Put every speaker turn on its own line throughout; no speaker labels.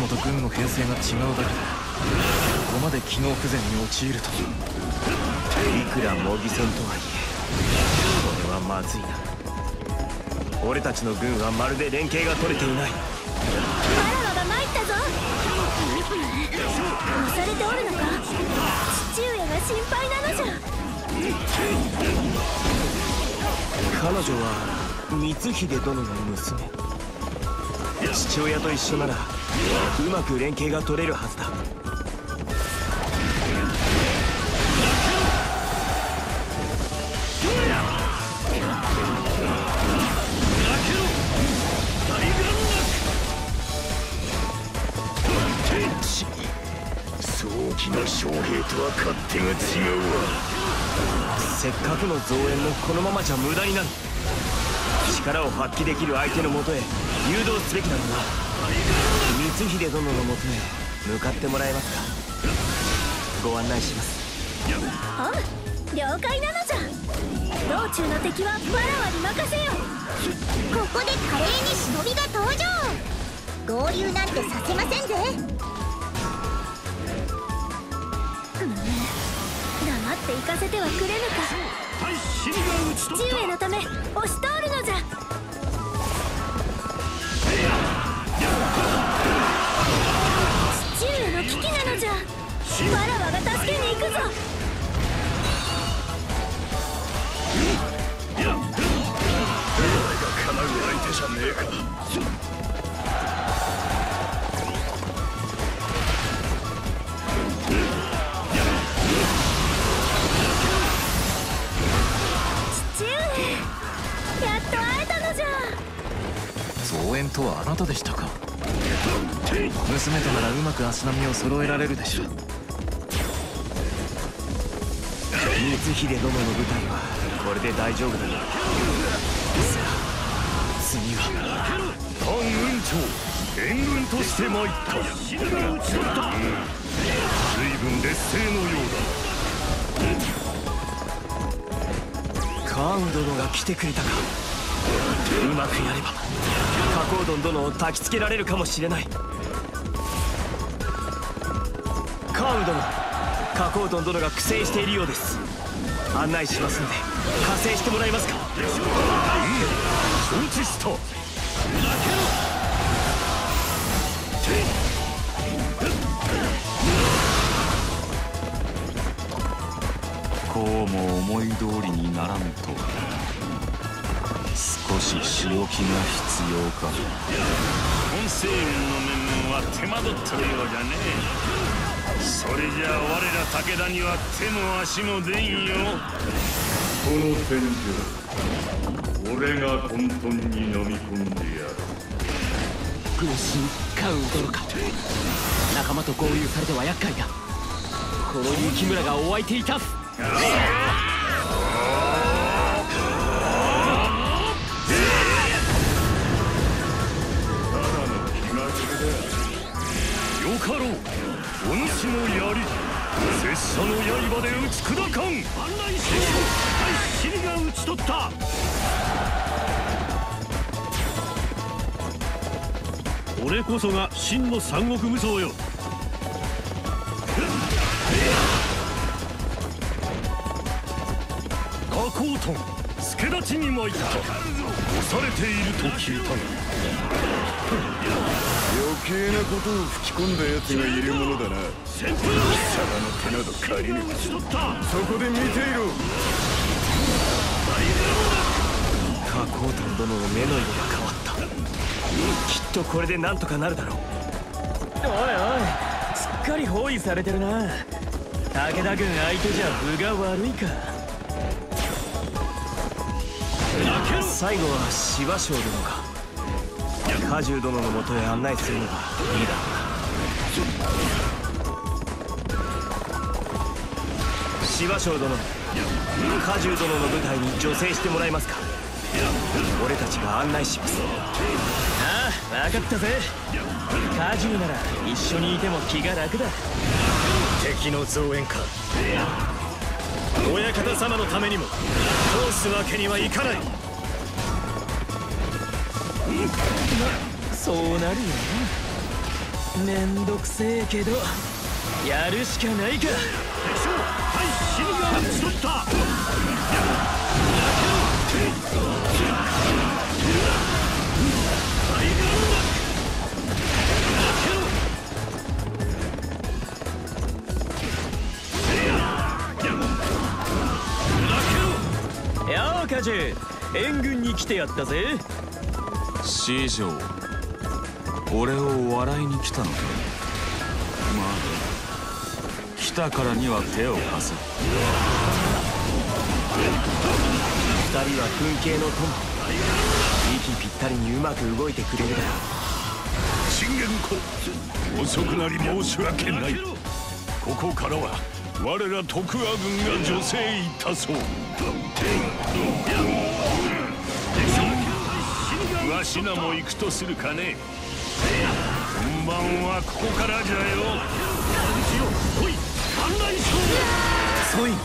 つもと軍の編成が違うだけでここまで機能不全に陥ると
いくら模擬戦とはいえこれはまずいな。俺たちの軍はまるで連携が取れていない。わ
らわが参ったぞ。押されておるのか。父上が心配なのじゃ。
彼女は光秀殿の娘。父親と一緒ならうまく連携が取れるはずだ。
早期な将兵とは勝手が違うわ。
せっかくの増援もこのままじゃ無駄になる。力を発揮できる相手のもとへ誘導すべきだろうな光秀殿のもとへ向かってもらえますか？ご案内します。
は了解なのじゃ。道中の敵はわらわに任せよ。
ここで華麗に忍びが登場。合流なんてさせませんぜ。
黙って行かせてはくれぬか。父上のため押し通るのじゃ。父上の危機なのじゃ。わらわが助けに行くぞ。
お前が叶う相手じゃねえか
なたでしたか。娘とならうまく足並みを揃えられるでしょう。
光秀殿の部隊はこれで大丈夫ださあ次は。
本軍長援軍として参った。随分劣勢のよ
うだ。カーン殿が来てくれたか。うまくやれば花崗殿殿を焚きつけられるかもしれない。カーン殿花崗殿殿が苦戦しているようです。案内しますので加勢してもらえますか？
うん承知した。
こうも思い通りにならんと少し仕置きが必要か。
本政軍の面々は手間取ってるようじゃねそれじゃ我ら武田には手も足も出んよ。
この戦場俺が混沌に飲み込んでやる。
軍神関羽殿か。仲間と合流されては厄介だ。この雪村がお相手いたす
かろう。お主の槍。拙者の刃で打ち砕かん。案内しよう。大尻が討ち取った。俺こそが真の三国武装よ。加工トン助立ちに参った。押されていると聞いたが
余計なことを吹き込んだ奴がいるものだな。貴様の手など借りぬそこで見ていろ。
カコートン殿の目の色が変わった。きっとこれでなんとかなるだろう。
おいおいすっかり包囲されてるな。武田軍相手じゃ分が悪いか。
最後は芝生殿か果汁殿のもとへ案内するのがいいだろうな芝生殿果汁殿の部隊に助勢してもらえますか？俺たちが案内します。
ああ分かったぜ。果汁なら一緒にいても気が楽だ。
敵の増援か。親方様のためにも通すわけにはいかない
そうなるよなめんどくせえけどやるしかないか。
はい死にが打ち取った。
ようカジュ援軍に来てやったぜ
師匠俺を笑いに来たのかまあ来たからには手を貸せ
二人は軍系の友息ぴったりにうまく動いてくれるだ。ろ
信玄公遅くなり申し訳ないここからは我ら徳川軍が女性いたそうわしらも行くとするかね。本番はここからじゃよ。
ソイン。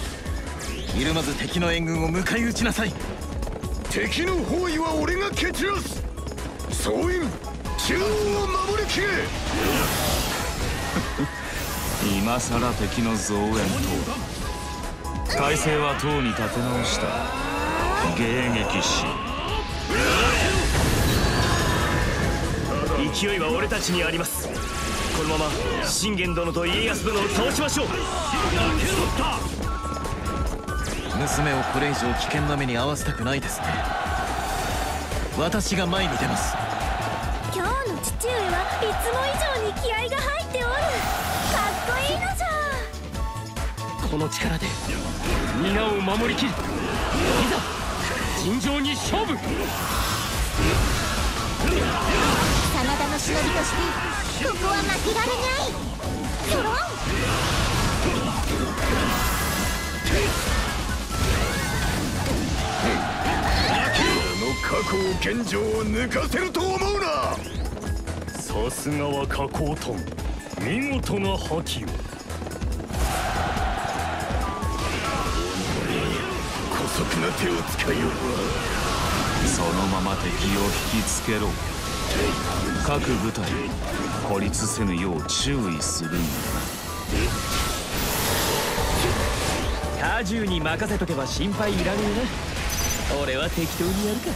ひるまず敵の援軍を迎え撃ちなさい。
敵の包囲は俺が蹴散らす。総員中央を守りきれ。
今さら敵の増援と体制はとうに立て直した。迎撃し
勢いは俺たちにあります。このまま信玄殿と家康殿を倒しましょう。
娘をこれ以上危険な目に遭わせたくないですね。私が前に出ます。
今日の父上はいつも以上に気合が入っておる。かっこいいのじゃ。
この力で皆を守りきる。いざ尋常に勝負。
真田の忍びとしてここは負けられないドロン
あの過去を現状を抜かせると思うな。
さすがは加工トン見事な覇気を。
姑息な手を使いよる
そのまま敵を引きつけろ各部隊孤立せぬよう注意するんだ。
多重に任せとけば心配いらねえな。俺は適当にやるか。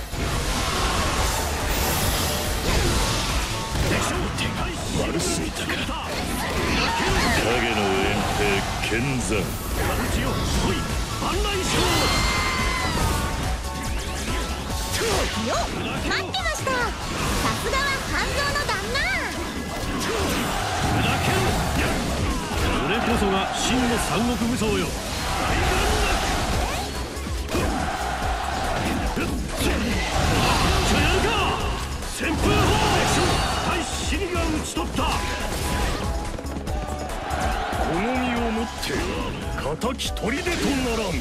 悪すぎたか影の遠兵剣山。
よ待ってました。さすがは半蔵の旦那
俺こそが真の三国武装よ旋風砲対死にが討ち取ったこの身をもって敵砦とならん。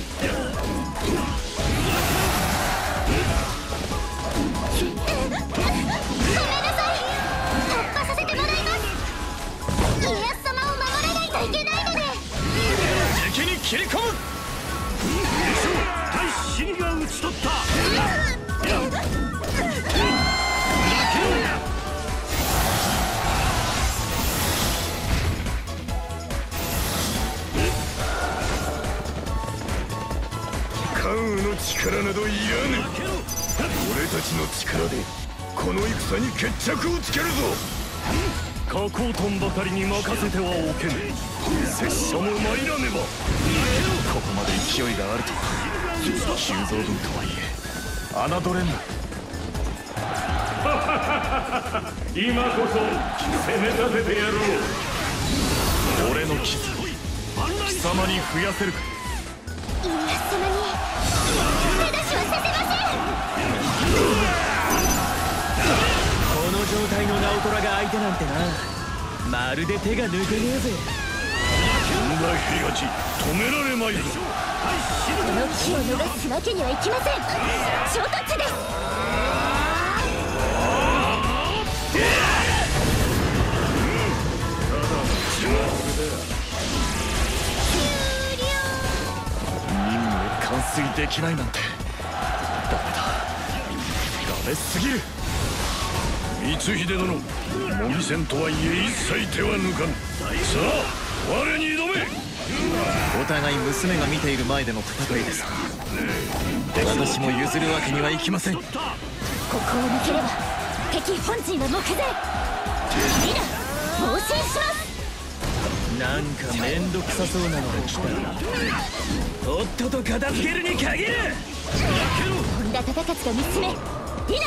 切り込む。対死にが討ち取った。
関羽の力などいらぬ俺たちの力でこの戦に決着をつけるぞ
加工トンばかりに任せてはおけぬ。拙者も参らねば。
ここまで勢いがあるとは急増軍とはいえ。侮れんな。
今こそ攻め立ててやろう。
俺の傷。貴様に増やせるか。
家康様に。手出しはさせません
状態の直虎が相手なんてな。まるで手が抜けねえぜ。
本田平八止められまいぞ。
この機を逃すわけにはいきません。衝突です。
任務を完遂できないなんて。ダメだ。ダメすぎる
光秀殿模擬戦とはいえ一切手は抜かんさあ我に挑め。
お互い娘が見ている前での戦いです。私も譲るわけにはいきません。
ここを抜ければ敵本陣は目前リナ猛進します。
なんかめんどくさそうなのが来たなとっとと片付けるに限る。
本田忠勝が見つめ。リナ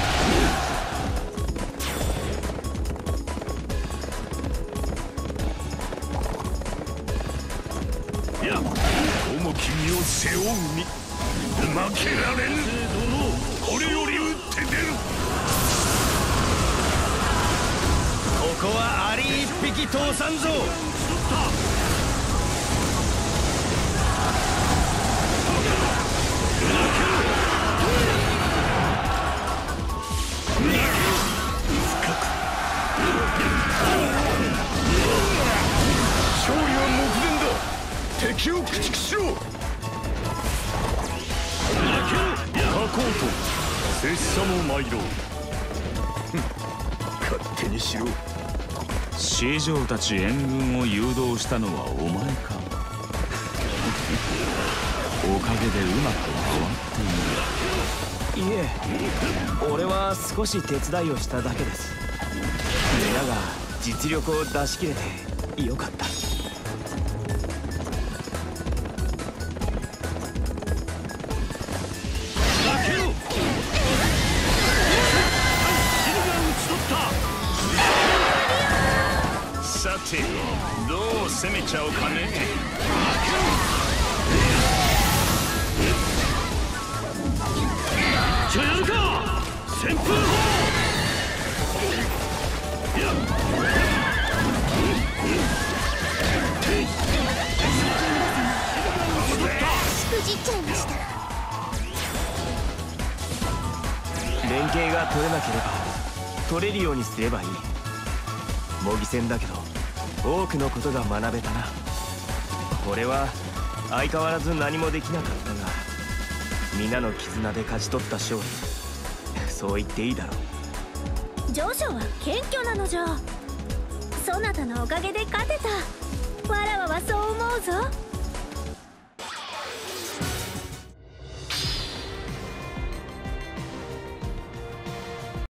背負う身負けられぬ。これより打って出る。
ここはアリ一匹通さんぞ。
勝利は目前だ。敵を駆逐しろ
拙者も参ろう。
勝手にしろ。
四条たち援軍を誘導したのはお前か。おかげでうまく回っている。
いえ俺は少し手伝いをしただけです。皆が実力を出し切れてよかった
さてどう攻めちゃおうかね。
ちょやるか！旋風砲
しくじっちゃいました
連携が取れなければ取れるようにすればいい。模擬戦だけど多くのことが学べたな。俺は相変わらず何もできなかったが皆の絆で勝ち取った勝利。そう言っていいだろう。
ジョジョは謙虚なのじゃ。そなたのおかげで勝てた。わらわはそう思うぞ。